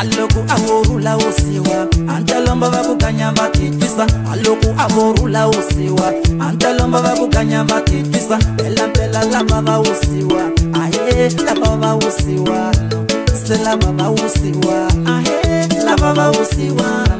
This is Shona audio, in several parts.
aloku avorula usiwa antalomba vakukanya vatitwisa aloku avorula usiwa antalomba vakukanya vatitwisa elampela lava va usiwa ahe lava va usiwa se lava va usiwa ahe lava va usiwa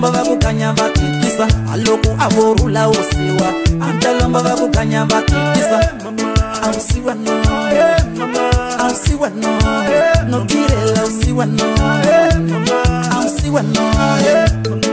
i vakukanya vatikisa aloko avorula usiwa andalomba vakukanya vatikisa ausiwa no ausiwa no usiwa no ausiwa no